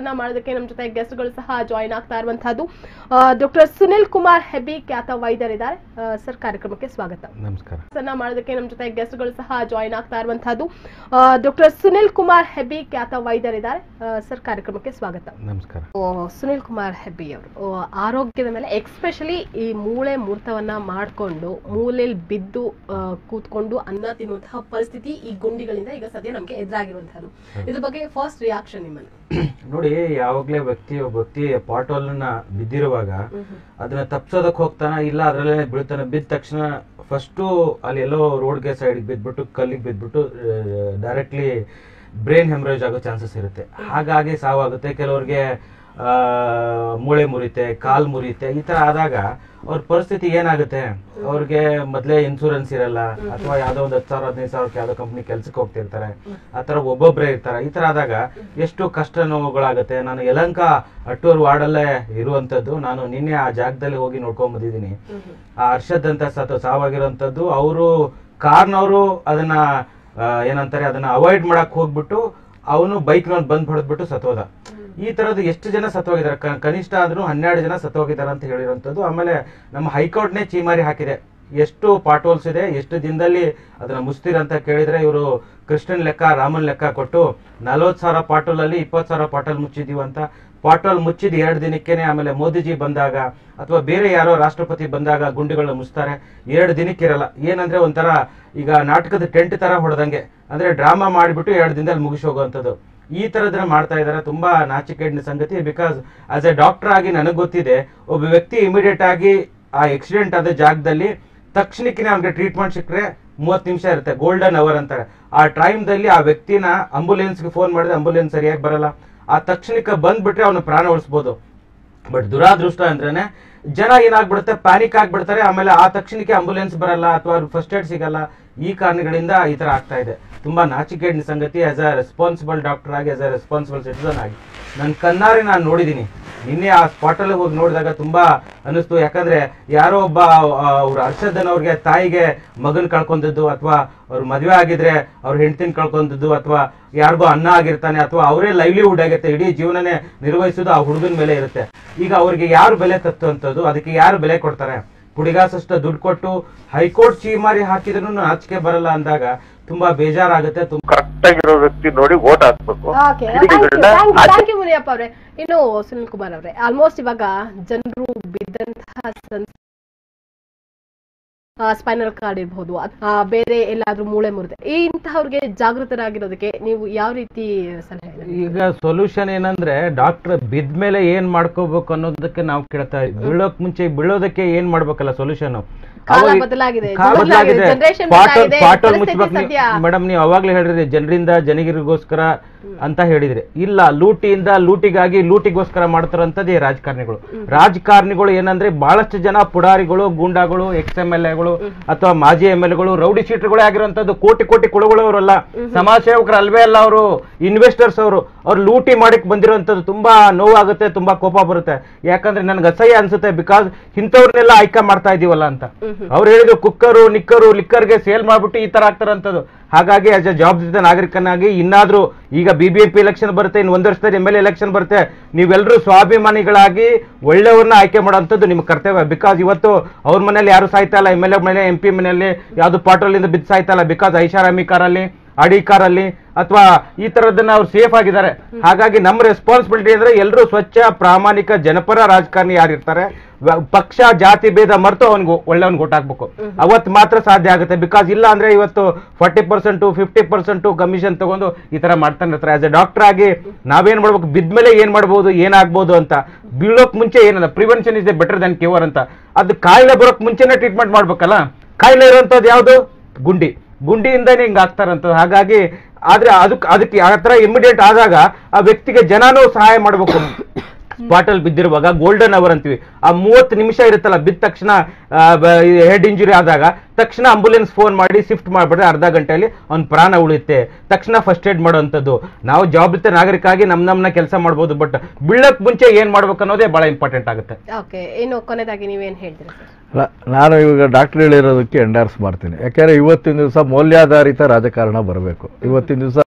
ಅನ್ನ ಮಾಡೋದಕ್ಕೆ ನಮ್ಮ ಜೊತೆ ಗೆಸ್ಟ್ಗಳು ಸಹ ಜಾಯಿನ್ ಆಗ್ತಾ ಇರುವಂತಹದ್ದು. ಡಾಕ್ಟರ್ ಸುನಿಲ್ ಕುಮಾರ್ ಹೆಬಿ ಖ್ಯಾತ ವೈದ್ಯರಿದ್ದಾರೆ. ಸರ್ ಕಾರ್ಯಕ್ರಮಕ್ಕೆ ಸ್ವಾಗತ. ನಮಸ್ಕಾರ. ಅನ್ನ ಮಾಡೋದಕ್ಕೆ ನಮ್ಮ ಜೊತೆ ಗೆಸ್ಟ್ಗಳು ಸಹ ಜಾಯಿನ್ ಆಗ್ತಾ ಇರುವಂತಹದ್ದು. ಡಾಕ್ಟರ್ ಸುನಿಲ್ ಕುಮಾರ್ ಹೆಬಿ ಖ್ಯಾತ ವೈದ್ಯರಿದ್ದಾರೆ. ಸರ್ ಕಾರ್ಯಕ್ರಮಕ್ಕೆ ಸ್ವಾಗತ. ನಮಸ್ಕಾರ. ಸುನಿಲ್ ಕುಮಾರ್ ಹೆಬ್ಬಿ ಅವರು ಆರೋಗ್ಯದ ಮೇಲೆ ಎಕ್ಸ್ಪೆಷಲಿ ಈ ಮೂಳೆ ಮೂರ್ತವನ್ನ ಮಾಡಿಕೊಂಡು ಮೂಲೆಯಲ್ಲಿ ಬಿದ್ದು ಕೂತ್ಕೊಂಡು ಅನ್ನ ತಿನ್ನುವಂತಹ ಪರಿಸ್ಥಿತಿ ಈ ಗುಂಡಿಗಳಿಂದ ಈಗ ಸದ್ಯ ನಮಗೆ ಎದುರಾಗಿರುವಂತಹದ್ದು. ಇದ್ರ ಬಗ್ಗೆ ಫಸ್ಟ್ ರಿಯಾಕ್ಷನ್ ನಿಮ್ಮಲ್ಲಿ? ನೋಡಿ ಯಾವಾಗ್ಲೇ ವ್ಯಕ್ತಿ ಒಬ್ಬ ವ್ಯಕ್ತಿ ಪಾಟೋಲ್ನ ಬಿದ್ದಿರುವಾಗ ಅದನ್ನ ತಪ್ಸೋದಕ್ ಹೋಗ್ತಾನ ಇಲ್ಲ ಅದ್ರಲ್ಲೇ ಬೀಳ್ತಾನೆ ಬಿದ್ದ ತಕ್ಷಣ ಫಸ್ಟು ಅಲ್ಲಿ ಎಲ್ಲೋ ರೋಡ್ಗೆ ಸೈಡ್ ಬಿದ್ಬಿಟ್ಟು ಕಲ್ಲಿಗೆ ಬಿದ್ಬಿಟ್ಟು ಡೈರೆಕ್ಟ್ಲಿ ಬ್ರೈನ್ ಹೆಮರೇಜ್ ಆಗೋ ಚಾನ್ಸಸ್ ಇರುತ್ತೆ. ಹಾಗಾಗಿ ಸಾವಾಗುತ್ತೆ. ಕೆಲವ್ರಿಗೆ ಮೂಳೆ ಮುರಿತೆ, ಕಾಲು ಮುರಿತೆ, ಈ ಥರ ಆದಾಗ ಅವ್ರ ಪರಿಸ್ಥಿತಿ ಏನಾಗುತ್ತೆ? ಅವ್ರಿಗೆ ಮೊದಲೇ ಇನ್ಶೂರೆನ್ಸ್ ಇರಲ್ಲ, ಅಥವಾ ಯಾವುದೋ ಒಂದು ಹತ್ತು ಸಾವಿರ, ಹದಿನೈದು ಸಾವಿರಕ್ಕೆ ಯಾವುದೋ ಕಂಪ್ನಿ ಕೆಲ್ಸಕ್ಕೆ ಹೋಗ್ತಿರ್ತಾರೆ, ಆ ಥರ ಒಬ್ಬೊಬ್ಬರೇ ಇರ್ತಾರೆ. ಈ ಥರ ಆದಾಗ ಎಷ್ಟು ಕಷ್ಟ ನೋವುಗಳಾಗುತ್ತೆ? ನಾನು ಯಲಂಕ ಅಟ್ಟೂರು ವಾರ್ಡಲ್ಲೇ ಇರುವಂಥದ್ದು. ನಾನು ನಿನ್ನೆ ಆ ಜಾಗದಲ್ಲಿ ಹೋಗಿ ನೋಡ್ಕೊಂಬಂದಿದ್ದೀನಿ ಆ ಹರ್ಷದ್ ಅಂತ ಸತ್ತು ಸಾವಾಗಿರೋಂಥದ್ದು ಅವರು ಕಾರ್ನವರು ಅದನ್ನು ಏನಂತಾರೆ, ಅದನ್ನು ಅವಾಯ್ಡ್ ಮಾಡೋಕ್ಕೆ ಹೋಗ್ಬಿಟ್ಟು ಅವನು ಬೈಕ್ನಲ್ಲಿ ಬಂದ್ ಹೊಡೆದ್ಬಿಟ್ಟು ಸತ್ತೋದ. ಈ ತರದ್ದು ಎಷ್ಟು ಜನ ಸತ್ತೋಗಿದ್ದಾರೆ? ಕನಿಷ್ಠ ಆದ್ರೂ ಹನ್ನೆರಡು ಜನ ಸತ್ತೋಗಿದ್ದಾರೆ ಅಂತ ಹೇಳಿರುವಂತದ್ದು ಆಮೇಲೆ ನಮ್ಮ ಹೈಕೋರ್ಟ್ ನೇ ಚೀಮಾರಿ ಹಾಕಿದೆ. ಎಷ್ಟು ಪಾಟೋಲ್ಸ್ ಇದೆ. ಎಷ್ಟು ದಿನದಲ್ಲಿ ಅದನ್ನ ಮುಸ್ತೀರ ಅಂತ ಕೇಳಿದ್ರೆ ಇವರು ಕೃಷ್ಣನ್ ಲೆಕ್ಕ, ರಾಮನ್ ಲೆಕ್ಕ ಕೊಟ್ಟು ನಲವತ್ತು ಸಾವಿರ ಪಾಟೋಲಲ್ಲಿ ಅಲ್ಲಿ ಇಪ್ಪತ್ ಸಾವಿರ ಪಾಟೋಲ್ ಮುಚ್ಚಿದೀವಿ ಅಂತ ಪಾಟೋಲ್ ಮುಚ್ಚಿದ ಎರಡು ದಿನಕ್ಕೇನೆ ಆಮೇಲೆ ಮೋದಿಜಿ ಬಂದಾಗ ಅಥವಾ ಬೇರೆ ಯಾರೋ ರಾಷ್ಟ್ರಪತಿ ಬಂದಾಗ ಗುಂಡಿಗಳನ್ನ ಮುಚ್ತಾರೆ. ಎರಡು ದಿನಕ್ಕಿರಲ್ಲ ಏನಂದ್ರೆ ಒಂಥರ ಈಗ ನಾಟಕದ ಟೆಂಟ್ ತರ ಹೊಡೆದಂಗೆ. ಅಂದ್ರೆ ಡ್ರಾಮಾ ಮಾಡಿಬಿಟ್ಟು ಎರಡು ದಿನದಲ್ಲಿ ಮುಗಿಸಿ ಹೋಗುವಂಥದ್ದು. ಈ ತರದನ್ನ ಮಾಡ್ತಾ ಇದ್ದಾರೆ. ತುಂಬಾ ನಾಚಿಕೆಡಿನ ಸಂಗತಿ. ಬಿಕಾಸ್ ಆಸ್ ಎ ಡಾಕ್ಟರ್ ಆಗಿ ನನಗೆ ಗೊತ್ತಿದೆ, ಒಬ್ಬ ವ್ಯಕ್ತಿ ಇಮಿಡಿಯೇಟ್ ಆಗಿ ಆ ಆಕ್ಸಿಡೆಂಟ್ ಆದ ಜಾಗದಲ್ಲಿ ತಕ್ಷಣಕ್ಕೆ ಅವ್ನಿಗೆ ಟ್ರೀಟ್ಮೆಂಟ್ ಸಿಕ್ಕರೆ ಮೂವತ್ತು ನಿಮಿಷ ಇರುತ್ತೆ. ಗೋಲ್ಡನ್ ಅವರ್ ಅಂತಾರೆ. ಆ ಟೈಮ್ದಲ್ಲಿ ಆ ವ್ಯಕ್ತಿನ ಆಂಬುಲೆನ್ಸ್ಗೆ ಫೋನ್ ಮಾಡಿದ್ರೆ ಅಂಬುಲೆನ್ಸ್ ಸರಿಯಾಗಿ ಬರಲ್ಲ. ಆ ತಕ್ಷಣಕ್ಕೆ ಬಂದ್ಬಿಟ್ರೆ ಅವನು ಪ್ರಾಣ ಉಳಿಸ್ಬೋದು. ಬಟ್ ದುರಾದೃಷ್ಟ ಅಂದ್ರೇನೆ, ಜನ ಏನಾಗ್ಬಿಡುತ್ತೆ ಪ್ಯಾನಿಕ್ ಆಗ್ಬಿಡ್ತಾರೆ, ಆಮೇಲೆ ಆ ತಕ್ಷಣಕ್ಕೆ ಆಂಬುಲೆನ್ಸ್ ಬರಲ್ಲ ಅಥವಾ ಫಸ್ಟ್ ಏಡ್ ಸಿಗಲ್ಲ. ಈ ಕಾರಣಗಳಿಂದ ಈ ತರ ಆಗ್ತಾ ಇದೆ. ತುಂಬಾ ನಾಚಿಕೆಡಿನ ಸಂಗತಿ ಆಸ್ ಅ ರೆಸ್ಪಾನ್ಸಿಬಲ್ ಡಾಕ್ಟರ್ ಆಗಿ ಆಸ್ ಅ ರೆಸ್ಪಾನ್ಸಿಬಲ್ ಸಿಟಿಸನ್ ಆಗಿ. ನನ್ನ ಕಣ್ಣಾರೆ ನಾನು ನೋಡಿದ್ದೀನಿ ನಿನ್ನೆ ಆ ಸ್ಪಾಟಲ್ಲಿ ಹೋಗಿ ನೋಡಿದಾಗ ತುಂಬಾ ಅನಿಸ್ತು ಯಾಕಂದ್ರೆ ಯಾರೋ ಒಬ್ಬ ಅವ್ರ ಹರ್ಷದನ್ ಅವ್ರಿಗೆ ತಾಯಿಗೆ ಮಗನ್ ಕಳ್ಕೊಂಡದ್ದು ಅಥವಾ ಅವ್ರ ಮದುವೆ ಆಗಿದ್ರೆ ಅವ್ರ ಹೆಂಡತಿನ ಕಳ್ಕೊಂಡದ್ದು ಅಥವಾ ಯಾರಿಗೋ ಅನ್ನ ಆಗಿರ್ತಾನೆ ಅಥವಾ ಅವರೇ ಲೈವ್ಲಿಹುಡ್ ಆಗಿರುತ್ತೆ ಇಡೀ ಜೀವನನೇ ನಿರ್ವಹಿಸೋದು ಆ ಹುಡುಗನ ಮೇಲೆ ಇರುತ್ತೆ. ಈಗ ಅವ್ರಿಗೆ ಯಾರು ಬೆಲೆ ತತ್ತುವಂಥದ್ದು, ಅದಕ್ಕೆ ಯಾರು ಬೆಲೆ ಕೊಡ್ತಾರೆ? ಪುಡಿಗಾಸಷ್ಟು ದುಡ್ಡು ಕೊಟ್ಟು ಹೈಕೋರ್ಟ್ ಚೀಮಾರಿ ಹಾಕಿದ್ರು ನಾಚಿಕೆ ಬರಲ್ಲ ಅಂದಾಗ ತುಂಬಾ ಬೇಜಾರಾಗುತ್ತೆ, ತುಂಬಾ ಕರೆಕ್ಟ್ ಆಗಿರೋ ವ್ಯಕ್ತಿ ನೋಡಿ ಓಟ್ ಹಾಕ್ಬೇಕು. ಓಕೆ ಥ್ಯಾಂಕ್ ಯು ಮುನಿಯಪ್ಪ ಅವರೇ. ಇನ್ನು ಸುನಿಲ್ ಕುಮಾರ್ ಅವ್ರೆ. ಆಲ್ಮೋಸ್ಟ್ ಇವಾಗ ಜನರು ಬಿದ್ದಂತಹ ಸ್ಪೈನಲ್ ಕಾರ್ಡ್ ಇರಬಹುದು ಬೇರೆ ಎಲ್ಲಾದ್ರೂ ಮೂಳೆ ಮುರಿದೆ ಈ ಇಂತಹವ್ರಿಗೆ ಜಾಗೃತರಾಗಿರೋದಕ್ಕೆ ನೀವು ಯಾವ ರೀತಿ ಸಲಹೆ ಈಗ ಸೊಲ್ಯೂಷನ್ ಏನಂದ್ರೆ ಡಾಕ್ಟರ್ ಬಿದ್ಮೇಲೆ ಏನ್ ಮಾಡ್ಕೋಬೇಕು ಅನ್ನೋದಕ್ಕೆ ನಾವು ಕೇಳ್ತಾ ಇದ್ವಿ. ಬೀಳೋಕ್ ಮುಂಚೆ ಬೀಳೋದಕ್ಕೆ ಏನ್ ಮಾಡ್ಬೇಕಲ್ಲ ಸೊಲ್ಯೂಷನ್ ಬದಲಾಗಿದೆ. ಮೇಡಮ್ ನೀವು ಅವಾಗ್ಲೇ ಹೇಳಿದ್ರಿ ಜನರಿಂದ ಜನಗಿರಿಗೋಸ್ಕರ ಅಂತ ಹೇಳಿದ್ರೆ. ಇಲ್ಲ ಲೂಟಿಯಿಂದ ಲೂಟಿಗಾಗಿ ಲೂಟಿಗೋಸ್ಕರ ಮಾಡ್ತಾರಂತದ್ದು ರಾಜಕಾರಣಿಗಳು. ರಾಜಕಾರಣಿಗಳು ಏನಂದ್ರೆ ಬಹಳಷ್ಟು ಜನ ಪುಡಾರಿಗಳು ಗೂಂಡಾಗಳು ಎಕ್ಸ್ ಎಂ ಎಲ್ ಎಗಳು ಅಥವಾ ಮಾಜಿ ಎಂ ಎಲ್ಗಳು ರೌಡಿ ಶೀಟರ್ಗಳೇ ಆಗಿರುವಂತದ್ದು ಕೋಟಿ ಕೋಟಿ ಕುಳುಗಳು ಅವರಲ್ಲ ಸಮಾಜ ಸೇವಕರು ಅಲ್ವೇ ಅಲ್ಲ ಅವರು ಇನ್ವೆಸ್ಟರ್ಸ್ ಅವರು. ಅವ್ರು ಲೂಟಿ ಮಾಡಕ್ ಬಂದಿರುವಂತದ್ದು ತುಂಬಾ ನೋವಾಗುತ್ತೆ ತುಂಬಾ ಕೋಪ ಬರುತ್ತೆ. ಯಾಕಂದ್ರೆ ನನ್ಗೆ ಅಸಹ್ಯ ಅನ್ಸುತ್ತೆ ಬಿಕಾಸ್ ಇಂಥವ್ರನ್ನೆಲ್ಲ ಆಯ್ಕೆ ಮಾಡ್ತಾ ಇದೀವಲ್ಲ ಅಂತ. ಅವ್ರು ಹೇಳಿದ್ರು ಕುಕ್ಕರು ನಿಕ್ಕರು ಲಿಕ್ಕರ್ಗೆ ಸೇಲ್ ಮಾಡ್ಬಿಟ್ಟು ಈ ತರ ಆಗ್ತಾರಂತದ್ದು ಹಾಗಾಗಿ ಆಸ್ ಎ ಜವಾಬ್ದಾರಿತ ನಾಗರಿಕನಾಗಿ ಇನ್ನಾದರೂ ಈಗ B B M P election ಬರುತ್ತೆ, ಇನ್ನು ಒಂದು ವರ್ಷದಲ್ಲಿ ಎಂ ಎಲ್ ಎಲೆಕ್ಷನ್ ಬರುತ್ತೆ ನೀವೆಲ್ಲರೂ ಸ್ವಾಭಿಮಾನಿಗಳಾಗಿ ಒಳ್ಳೆಯವ್ರನ್ನ ಆಯ್ಕೆ ಮಾಡೋಂಥದ್ದು ನಿಮ್ಮ ಕರ್ತವ್ಯ. ಬಿಕಾಸ್ ಇವತ್ತು ಅವ್ರ ಮನೇಲಿ ಯಾರು ಸಾಯ್ತಾ ಇಲ್ಲ ಎಂ ಎಲ್ ಎ ಮನೆ ಎಂ ಪಿ ಮನೆಯಲ್ಲಿ, ಯಾವುದು ಪಾಟ್ರೋಲಿಂದ ಬಿದ್ದು ಸಾಯ್ತಾ ಇಲ್ಲ ಬಿಕಾಸ್ ಐಷಾರಾಮಿ ಕಾರಲ್ಲಿ ಅಡಿ ಕಾರಲ್ಲಿ ಅಥವಾ ಈ ತರದನ್ನ ಅವ್ರು ಸೇಫ್ ಆಗಿದ್ದಾರೆ. ಹಾಗಾಗಿ ನಮ್ಮ ರೆಸ್ಪಾನ್ಸಿಬಿಲಿಟಿ ಅಂದ್ರೆ ಎಲ್ಲರೂ ಸ್ವಚ್ಛ ಪ್ರಾಮಾಣಿಕ ಜನಪರ ರಾಜಕಾರಣಿ ಯಾರಿರ್ತಾರೆ ಪಕ್ಷ ಜಾತಿ ಭೇದ ಮರೆತು ಅವ್ನಿಗೆ ಒಳ್ಳೆಯವ್ನ ಗೊತ್ತಾಗ್ಬೇಕು ಅವತ್ತು ಮಾತ್ರ ಸಾಧ್ಯ ಆಗುತ್ತೆ. ಬಿಕಾಸ್ ಇಲ್ಲ ಅಂದ್ರೆ ಇವತ್ತು forty percent fifty percent commission ತಗೊಂಡು ಈ ತರ ಮಾಡ್ತಾನೆ ಇರ್ತಾರೆ. ಆಸ್ ಎ ಡಾಕ್ಟರ್ ಆಗಿ ನಾವೇನ್ ಮಾಡ್ಬೇಕು? ಬಿದ್ಮೇಲೆ ಏನ್ ಮಾಡ್ಬೋದು ಏನಾಗ್ಬೋದು ಅಂತ. ಬೀಳೋಕ್ ಮುಂಚೆ ಏನಲ್ಲ prevention is a better than cure ಅಂತ. ಅದು ಕಾಯಿಲೆ ಬರೋಕ್ ಮುಂಚೆನೆ ಟ್ರೀಟ್ಮೆಂಟ್ ಮಾಡ್ಬೇಕಲ್ಲ? ಕಾಯಿಲೆ ಇರುವಂತದ್ದು ಯಾವುದು? ಗುಂಡಿ. ಗುಂಡಿಯಿಂದನೇ ಹಿಂಗ್ ಆಗ್ತಾರಂತ ಹಾಗಾಗಿ ಆದ್ರೆ ಅದಕ್ಕೆ ಅದಕ್ಕೆ ಆ ತರ ಇಮಿಡಿಯೇಟ್ ಆದಾಗ ಆ ವ್ಯಕ್ತಿಗೆ ಜನನೂ ಸಹಾಯ ಮಾಡ್ಬೇಕು. ಸ್ಪಾಟಲ್ಲಿ ಬಿದ್ದಿರುವಾಗ ಗೋಲ್ಡನ್ ಅವರ್ ಅಂತೀವಿ. ಆ ಮೂವತ್ತು ನಿಮಿಷ ಇರುತ್ತಲ್ಲ, ಬಿದ್ದ ತಕ್ಷಣ ಹೆಡ್ ಇಂಜುರಿ ಆದಾಗ ತಕ್ಷಣ ಆಂಬುಲೆನ್ಸ್ ಫೋನ್ ಮಾಡಿ ಶಿಫ್ಟ್ ಮಾಡ್ಬಿಟ್ರೆ ಅರ್ಧ ಗಂಟೆಯಲ್ಲಿ ಅವ್ನ ಪ್ರಾಣ ಉಳಿಯುತ್ತೆ. ತಕ್ಷಣ ಫಸ್ಟ್ ಏಡ್ ಮಾಡುವಂಥದ್ದು. ನಾವು ಜವಾಬ್ದಾರಿ ನಾಗರಿಕಾಗಿ ನಮ್ ನಮ್ನ ಕೆಲಸ ಮಾಡ್ಬೋದು ಬಟ್ ಬೀಳಕ್ ಮುಂಚೆ ಏನ್ ಮಾಡ್ಬೇಕು ಅನ್ನೋದೇ ಬಹಳ ಇಂಪಾರ್ಟೆಂಟ್ ಆಗುತ್ತೆ. ಓಕೆ ಇನ್ನು ಕೊನೆಯದಾಗಿ ನೀವೇನ್ ಹೇಳ್ತೀರಾ ನಾನು ಇವಾಗ ಡಾಕ್ಟರ್ ಹೇಳಿರೋದಕ್ಕೆ ಎಂಡಾರ್ಸ್ ಮಾಡ್ತೀನಿ. ಯಾಕೆಂದರೆ ಇವತ್ತಿನ ದಿವಸ ಮೌಲ್ಯಾಧಾರಿತ ರಾಜಕಾರಣ ಬರಬೇಕು. ಇವತ್ತಿನ ದಿವಸ